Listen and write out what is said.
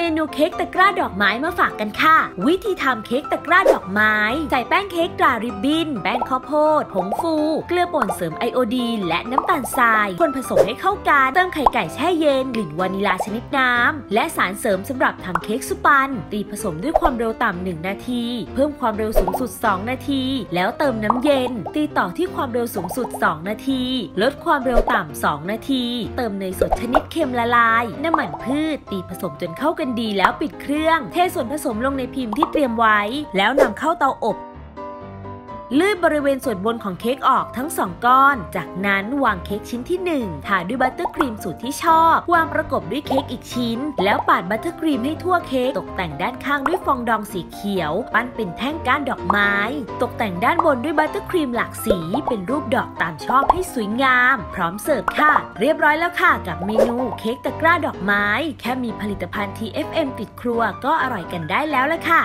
เมนูเค้กตะกร้าดอกไม้มาฝากกันค่ะ วิธีทำเค้กตะกร้าดอกไม้ ใส่แป้งเค้กตราริบบิ้น แป้งข้าวโพด ผงฟู เกลือป่นเสริมไอโอดีนและน้ำตาลทราย คนผสมให้เข้ากัน เติมไข่ไก่แช่เย็น กลิ่นวานิลาชนิดน้ำ และสารเสริมสำหรับทำเค้กสุปัน ตีผสมด้วยความเร็วต่ำ1นาที เพิ่มความเร็วสูงสุด 2 นาที แล้วเติมน้ำเย็น ตีต่อที่ความเร็วสูงสุด 2 นาที ลดความเร็วต่ำ2นาที เติมเนยสดชนิดเค็มละลาย น้ำมันพืช ตีผสมจนเข้ากันดีแล้วปิดเครื่อง เทส่วนผสมลงในพิมพ์ที่เตรียมไว้ แล้วนำเข้าเตาอบ เล็มบริเวณส่วนบนของเค้กออกทั้งสองก้อน จากนั้นวางเค้กชิ้นที่ 1 ทาด้วยบัตเตอร์ครีมสูตรที่ชอบ วางประกบด้วยเค้กอีกชิ้น แล้วปาดบัตเตอร์ครีมให้ทั่วเค้ก ตกแต่งด้านข้างด้วยฟองดองสีเขียว ปั้นเป็นแท่งก้านดอกไม้ ตกแต่งด้านบนด้วยบัตเตอร์ครีมหลากสี เป็นรูปดอกตามชอบให้สวยงาม พร้อมเสิร์ฟค่ะ เรียบร้อยแล้วค่ะ กับเมนูเค้กตะกร้าดอกไม้ แค่มีผลิตภัณฑ์ TFM ติดครัวก็อร่อยกันได้แล้วละค่ะ